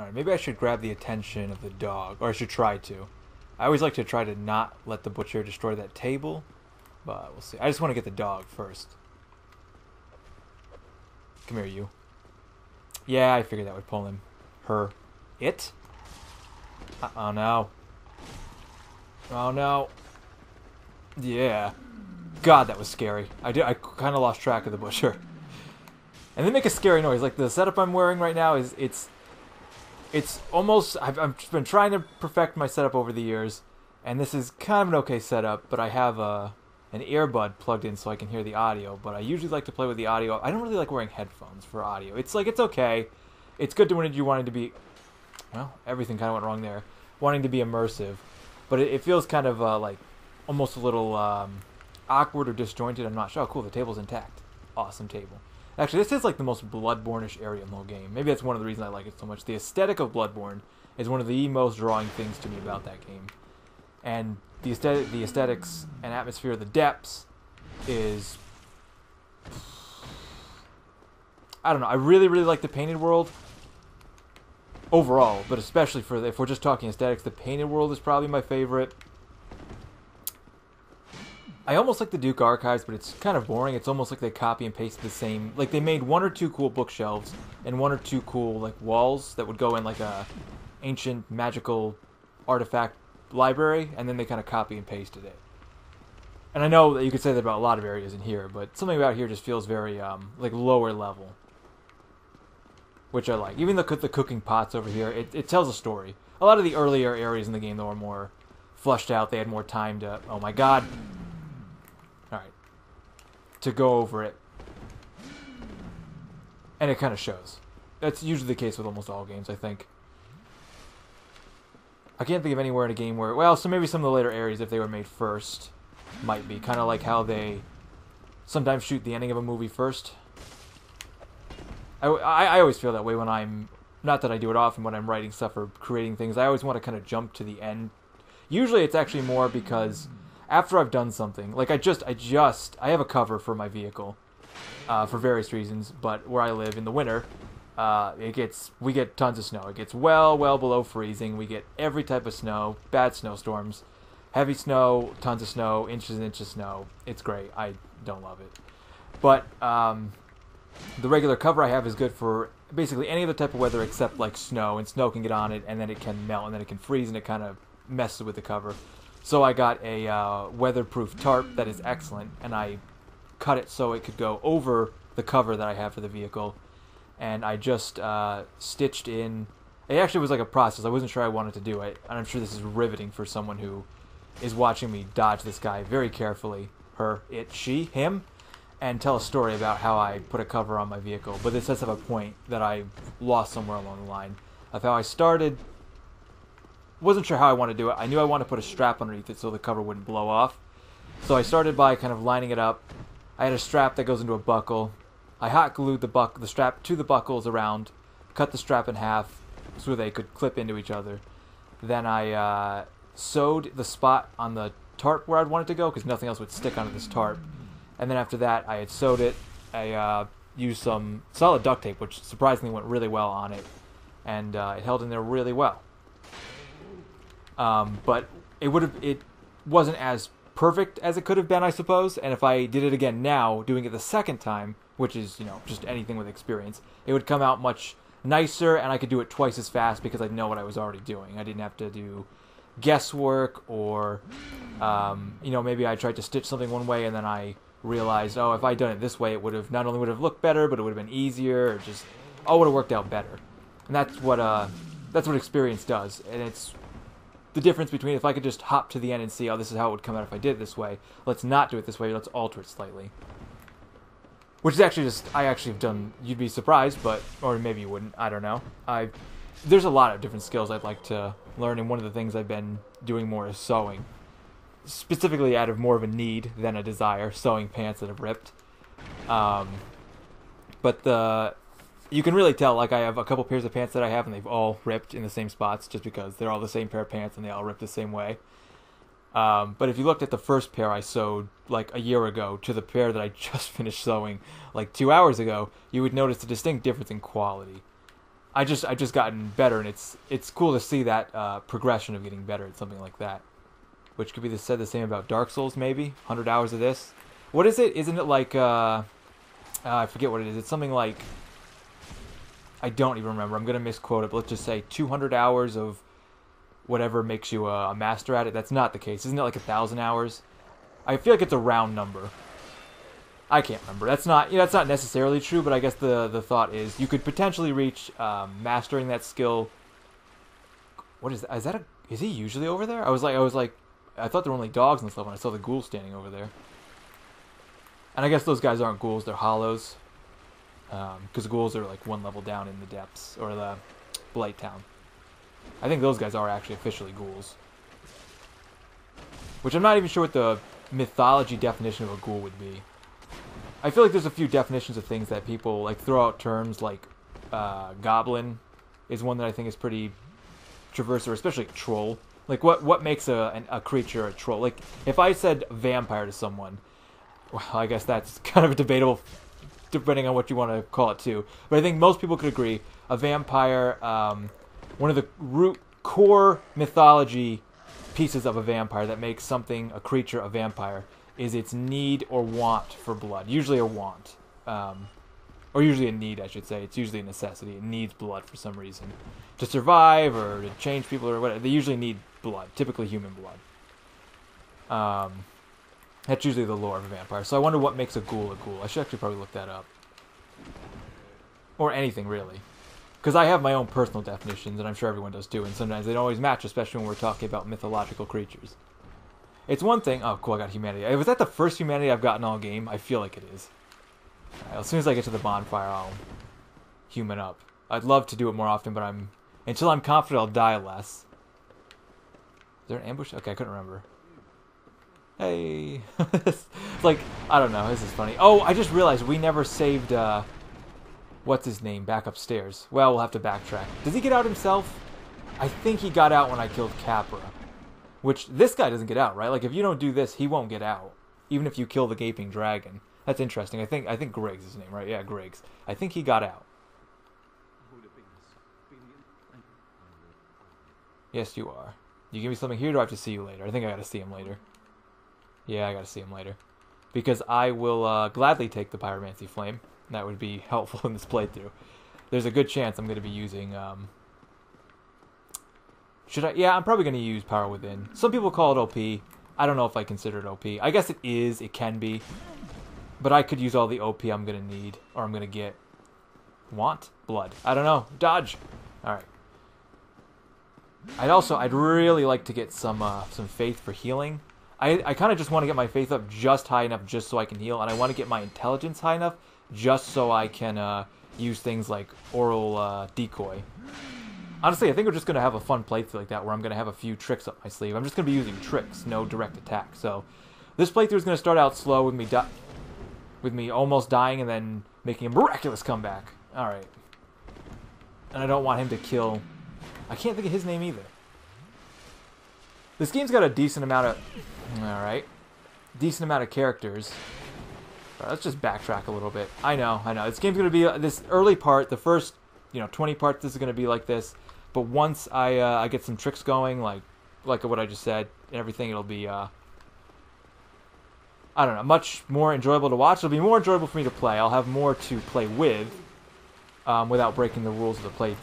Alright, maybe I should grab the attention of the dog. Or I should try to. I always like to try to not let the butcher destroy that table. But we'll see. I just want to get the dog first. Come here, you. Yeah, I figured that would pull him. Her. It? Uh oh no. Oh no. Yeah. God, that was scary. I did. I kind of lost track of the butcher. And they make a scary noise. Like the setup I'm wearing right now is it's it's almost I've, I've been trying to perfect my setup over the years, and this is kind of an okay setup. But I have a an earbud plugged in so I can hear the audio. But I usually like to play with the audio. I don't really like wearing headphones for audio. It's like it's okay. It's good to when you wanting to be. Well, everything kind of went wrong there. Wanting to be immersive, but it, it feels kind of uh, like almost a little um, awkward or disjointed. I'm not sure. Oh, cool. The table's intact. Awesome table. Actually, this is like the most Bloodborne-ish area in the whole game. Maybe that's one of the reasons I like it so much. The aesthetic of Bloodborne is one of the most drawing things to me about that game. And the aesthetic, the aesthetics and atmosphere of the depths is I don't know. I really, really like the painted world overall, but especially for if we're just talking aesthetics, the painted world is probably my favorite. I almost like the Duke Archives, but it's kind of boring. It's almost like they copy and paste the same. Like they made one or two cool bookshelves and one or two cool like walls that would go in like a ancient magical artifact library, and then they kind of copy and pasted it. And I know that you could say that about a lot of areas in here, but something about here just feels very um, like lower level, which I like. Even the the cooking pots over here, it, it tells a story. A lot of the earlier areas in the game, though, are more flushed out. They had more time to. Oh my god, to go over it. And it kind of shows. That's usually the case with almost all games, I think. I can't think of anywhere in a game where... Well, so maybe some of the later areas, if they were made first, might be. Kind of like how they sometimes shoot the ending of a movie first. I, I, I always feel that way when I'm... Not that I do it often when I'm writing stuff or creating things. I always want to kind of jump to the end. Usually it's actually more because after I've done something, like I just, I just, I have a cover for my vehicle, uh, for various reasons. But where I live in the winter, uh, it gets, we get tons of snow. It gets well, well below freezing. We get every type of snow, bad snowstorms, heavy snow, tons of snow, inches and inches of snow. It's great. I don't love it, but um, the regular cover I have is good for basically any other type of weather except like snow, and snow can get on it, and then it can melt, and then it can freeze, and it kind of messes with the cover. So I got a uh, weatherproof tarp that is excellent, and I cut it so it could go over the cover that I have for the vehicle. And I just uh, stitched in. It actually was like a process. I wasn't sure I wanted to do it, and I'm sure this is riveting for someone who is watching me dodge this guy very carefully. Her, it, she, him, and tell a story about how I put a cover on my vehicle. But this does have a point that I lost somewhere along the line of how I started wasn't sure how I wanted to do it. I knew I wanted to put a strap underneath it so the cover wouldn't blow off. So I started by kind of lining it up. I had a strap that goes into a buckle. I hot glued the buck the strap to the buckles around, cut the strap in half so they could clip into each other. Then I uh, sewed the spot on the tarp where I'd want it to go because nothing else would stick onto this tarp. And then after that, I had sewed it. I uh, used some solid duct tape, which surprisingly went really well on it, and uh, it held in there really well. Um, but it would have it wasn't as perfect as it could have been, I suppose. And if I did it again now, doing it the second time, which is you know just anything with experience, it would come out much nicer, and I could do it twice as fast because I know what I was already doing. I didn't have to do guesswork or um, you know maybe I tried to stitch something one way and then I realized oh if I'd done it this way it would have not only would have looked better but it would have been easier or just it would have worked out better and that's what uh that's what experience does and it's the difference between if I could just hop to the end and see, oh, this is how it would come out if I did it this way. Let's not do it this way. Let's alter it slightly. Which is actually just, I actually have done, you'd be surprised, but, or maybe you wouldn't, I don't know. I, there's a lot of different skills I'd like to learn, and one of the things I've been doing more is sewing. Specifically out of more of a need than a desire, sewing pants that have ripped. Um, but the you can really tell. Like I have a couple pairs of pants that I have, and they've all ripped in the same spots, just because they're all the same pair of pants and they all rip the same way. Um, but if you looked at the first pair I sewed like a year ago to the pair that I just finished sewing like two hours ago, you would notice a distinct difference in quality. I just I've just gotten better, and it's it's cool to see that uh, progression of getting better at something like that. Which could be the said the same about Dark Souls, maybe. Hundred hours of this. What is it? Isn't it like uh, uh, I forget what it is. It's something like I don't even remember. I'm gonna misquote it, but let's just say 200 hours of whatever makes you a, a master at it. That's not the case. Isn't it like a thousand hours? I feel like it's a round number. I can't remember. That's not you know, that's not necessarily true, but I guess the the thought is you could potentially reach um, mastering that skill. What is that? Is that a? Is he usually over there? I was like I was like I thought there were only dogs and stuff and I saw the ghouls standing over there. And I guess those guys aren't ghouls; they're hollows. Because um, ghouls are like one level down in the depths or the Blighttown. I think those guys are actually officially ghouls. Which I'm not even sure what the mythology definition of a ghoul would be. I feel like there's a few definitions of things that people like throw out terms like uh, goblin is one that I think is pretty traverse or especially troll. Like what what makes a an, a creature a troll? Like if I said vampire to someone, well, I guess that's kind of a debatable depending on what you want to call it too. But I think most people could agree a vampire um, one of the root core mythology pieces of a vampire that makes something a creature a vampire is its need or want for blood. Usually a want. Um, or usually a need, I should say. It's usually a necessity. It needs blood for some reason. To survive or to change people or whatever. They usually need blood, typically human blood. Um, that's usually the lore of a vampire. So I wonder what makes a ghoul a ghoul. I should actually probably look that up. Or anything, really. Because I have my own personal definitions, and I'm sure everyone does too, and sometimes they don't always match, especially when we're talking about mythological creatures. It's one thing. Oh, cool! I got humanity. Was that the first humanity I've gotten all game? I feel like it is. Right, as soon as I get to the bonfire, I'll human up. I'd love to do it more often, but I'm until I'm confident I'll die less. Is there an ambush? Okay, I couldn't remember. Hey, like I don't know. This is funny. Oh, I just realized we never saved. uh What's his name? Back upstairs. Well, we'll have to backtrack. Does he get out himself? I think he got out when I killed Capra. Which this guy doesn't get out, right? Like if you don't do this, he won't get out, even if you kill the gaping dragon. That's interesting. I think I think Griggs is his name, right? Yeah, Griggs. I think he got out. Yes, you are. You give me something here, do I have to see you later? I think I gotta see him later. Yeah, I gotta see him later. Because I will uh, gladly take the Pyromancy Flame. That would be helpful in this playthrough. There's a good chance I'm to be using um, should I? Yeah, I'm probably to use Power Within. Some people call it OP. I don't know if I consider it OP. I guess it is. It can be. But I could use all the OP I'm to need, or I'm to get. Want? Blood. I don't know. Dodge. Alright. I'd also, I'd really like to get some uh, some faith for healing. I, I kind of just want to get my faith up just high enough just so I can heal, and I want to get my intelligence high enough just so I can uh, use things like Aural uh, decoy. Honestly, I think we're just going to have a fun playthrough like that where I'm going to have a few tricks up my sleeve. I'm just going to be using tricks, no direct attack. So this playthrough is going to start out slow with me with me almost dying and then making a miraculous comeback. All right. And I don't want him to kill... I can't think of his name either. This game's got a decent amount of... Alright. Decent amount of characters. Right, let's just backtrack a little bit. I know, I know. This game's going to be... Uh, this early part, the first, you know, 20 parts, this is going to be like this. But once I uh, I get some tricks going, like like what I just said and everything, it'll be uh, I don't know, much more enjoyable to watch. It'll be more enjoyable for me to play. I'll have more to play with um, without breaking the rules of the playthrough.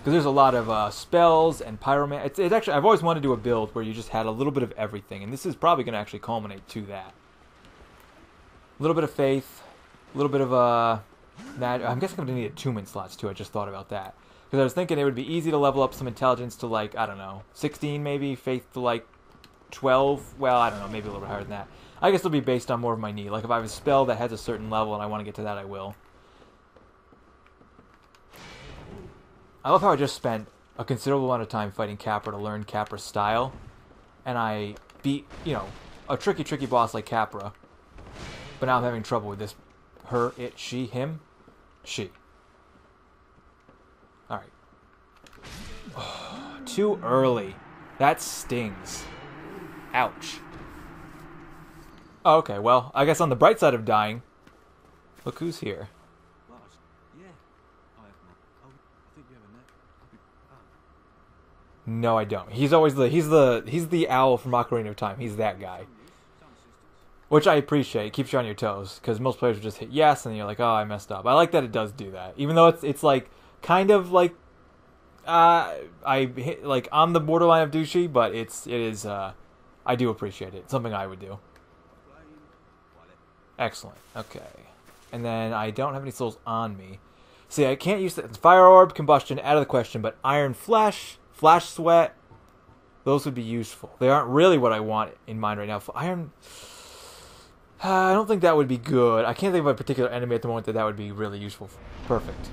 Because there's a lot of uh, spells and pyroman. It's, it's actually I've always wanted to do a build where you just had a little bit of everything, and this is probably going to actually culminate to that. A little bit of faith, a little bit of uh, Mag I'm guessing I'm gonna need attunement slots too. I just thought about that because I was thinking it would be easy to level up some intelligence to like I don't know, 16 maybe, faith to like 12. Well, I don't know, maybe a little bit higher than that. I guess it'll be based on more of my need. Like if I have a spell that has a certain level and I want to get to that, I will. I love how I just spent a considerable amount of time fighting Capra to learn Capra's style, and I beat you know a tricky, tricky boss like Capra, but now I'm having trouble with this her, it, she, him. She. Alright. Oh, too early. That stings. Ouch. Okay, well, I guess on the bright side of dying, look who's here. No, I don't. He's always the he's the he's the owl from Ocarina of Time. He's that guy. Which I appreciate. It keeps you on your toes because most players will just hit yes and you're like, "Oh, I messed up." I like that it does do that. Even though it's it's like kind of like uh I hit like on the borderline of douchey, but it's it is uh I do appreciate it. Something I would do. Excellent. Okay. And then I don't have any souls on me. See, I can't use the fire orb, combustion, out of the question, but iron flesh, flash sweat, those would be useful. They aren't really what I want in mind right now. Iron, I don't think that would be good. I can't think of a particular enemy at the moment that that would be really useful. Perfect.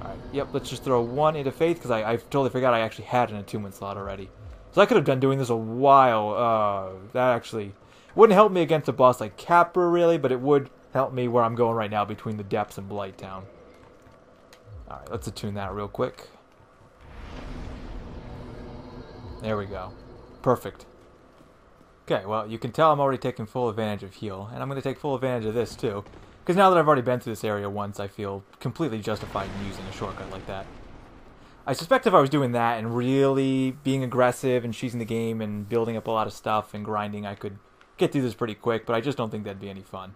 All right. Yep. Let's just throw one into faith because I, I totally forgot I actually had an attunement slot already. So I could have done doing this a while. Uh, that actually wouldn't help me against a boss like Capra, really, but it would help me where I'm going right now between the depths and Blighttown. Alright, let's attune that real quick. There we go. Perfect. Okay, well, you can tell I'm already taking full advantage of heal, and I'm going to take full advantage of this, too. Because now that I've already been through this area once, I feel completely justified in using a shortcut like that. I suspect if I was doing that and really being aggressive and cheesing the game and building up a lot of stuff and grinding, I could get through this pretty quick, but I just don't think that'd be any fun.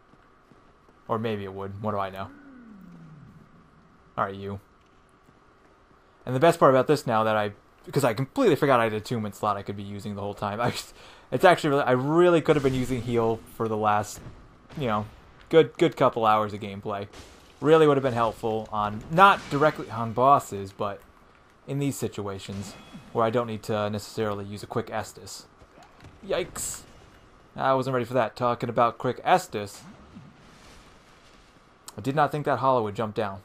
Or maybe it would. What do I know? Alright, you. And the best part about this now that I... Because I completely forgot I had a attunement slot I could be using the whole time. I it's actually really... I really could have been using heal for the last, you know, good good couple hours of gameplay. Really would have been helpful on... Not directly on bosses, but in these situations where I don't need to necessarily use a quick Estus. Yikes. I wasn't ready for that. Talking about quick Estus. I did not think that hollow would jump down.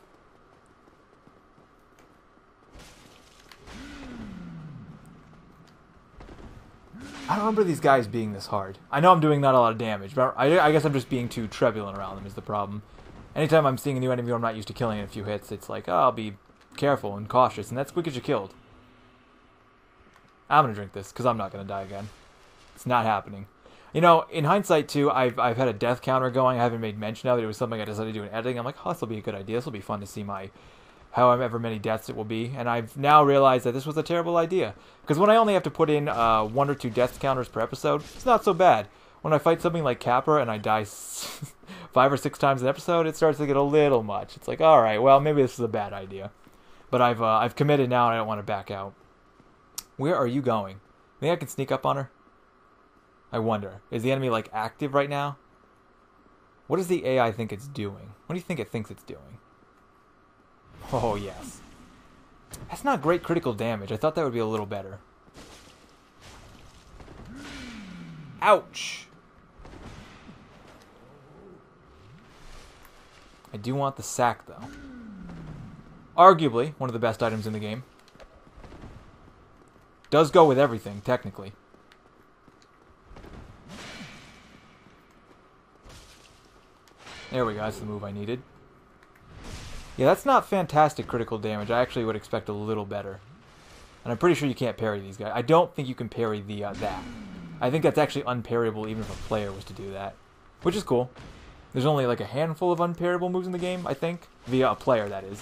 I don't remember these guys being this hard. I know I'm doing not a lot of damage, but I, I guess I'm just being too trebulent around them is the problem. Anytime I'm seeing a new enemy I'm not used to killing in a few hits, it's like, oh, I'll be careful and cautious, and that's quick as you killed. I'm gonna drink this, because I'm not gonna die again. It's not happening. You know, in hindsight too, I've I've had a death counter going. I haven't made mention of it. It was something I decided to do in editing. I'm like, oh, this will be a good idea. This will be fun to see my however many deaths it will be. And I've now realized that this was a terrible idea because when I only have to put in uh, one or two death counters per episode, it's not so bad. When I fight something like Capra and I die five or six times an episode, it starts to get a little much. It's like, all right, well, maybe this is a bad idea. But I've uh, I've committed now, and I don't want to back out. Where are you going? Think I can sneak up on her? I wonder. Is the enemy, like, active right now? What does the AI think it's doing? What do you think it thinks it's doing? Oh, yes. That's not great critical damage. I thought that would be a little better. Ouch! I do want the sack, though. Arguably, one of the best items in the game. Does go with everything, technically. There we go, that's the move I needed. Yeah, that's not fantastic critical damage. I actually would expect a little better. And I'm pretty sure you can't parry these guys. I don't think you can parry the uh, that. I think that's actually unparryable even if a player was to do that. Which is cool. There's only like a handful of unparryable moves in the game, I think. Via a player, that is.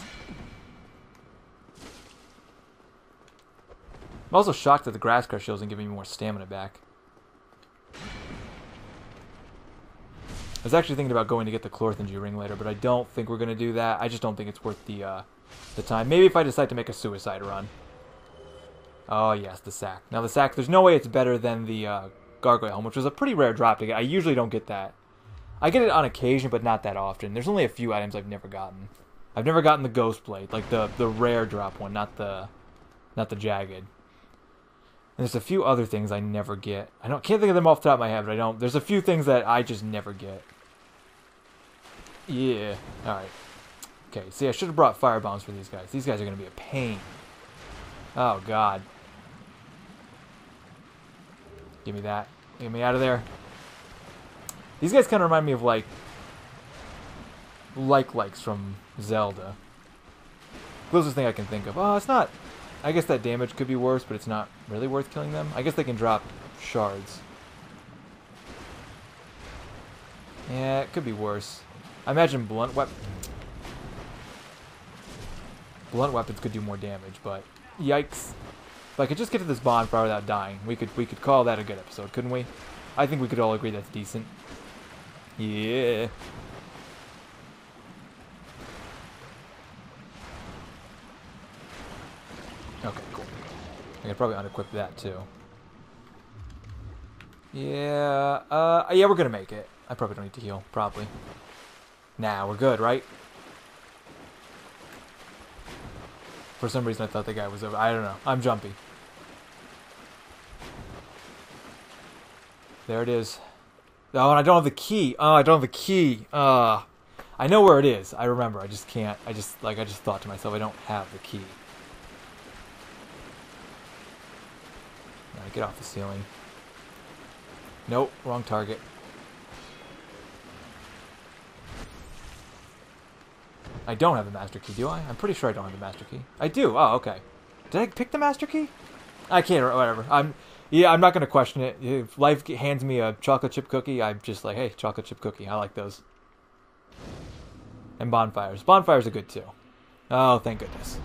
I'm also shocked that the Grass Crest isn't giving me more stamina back. Was actually thinking about going to get the Chloranthy ring later, but I don't think we're going to do that. I just don't think it's worth the uh, the time. Maybe if I decide to make a suicide run. Oh, yes, the sack. Now, the sack, there's no way it's better than the uh, Gargoyle Helm, which was a pretty rare drop to get. I usually don't get that. I get it on occasion, but not that often. There's only a few items I've never gotten. I've never gotten the Ghost Blade, like the, the rare drop one, not the not the Jagged. And there's a few other things I never get. I don't can't think of them off the top of my head, but I don't. There's a few things that I just never get. Yeah. Alright. Okay, see, I should have brought fire bombs for these guys. These guys are going to be a pain. Oh, God. Give me that. Get me out of there. These guys kind of remind me of, like, like-likes from Zelda. Closest thing I can think of. Oh, it's not... I guess that damage could be worse, but it's not really worth killing them. I guess they can drop shards. Yeah, it could be worse. I imagine blunt weapon. blunt weapons could do more damage, but yikes. If I could just get to this bonfire without dying, we could we could call that a good episode, couldn't we? I think we could all agree that's decent. Yeah. Okay, cool. I could probably unequip that too. Yeah, uh, yeah, we're gonna make it. I probably don't need to heal, probably. Nah, we're good, right? For some reason, I thought the guy was over. I don't know. I'm jumpy. There it is. Oh, and I don't have the key. Oh, I don't have the key. Uh, I know where it is. I remember. I just can't. I just, like, I just thought to myself, I don't have the key. Alright, get off the ceiling. Nope, wrong target. I don't have the master key, do I? I'm pretty sure I don't have the master key. I do. Oh, okay. Did I pick the master key? I can't. Whatever. I'm. Yeah, I'm not gonna question it. If life hands me a chocolate chip cookie, I'm just like, hey, chocolate chip cookie. I like those. And bonfires. Bonfires are good too. Oh, thank goodness.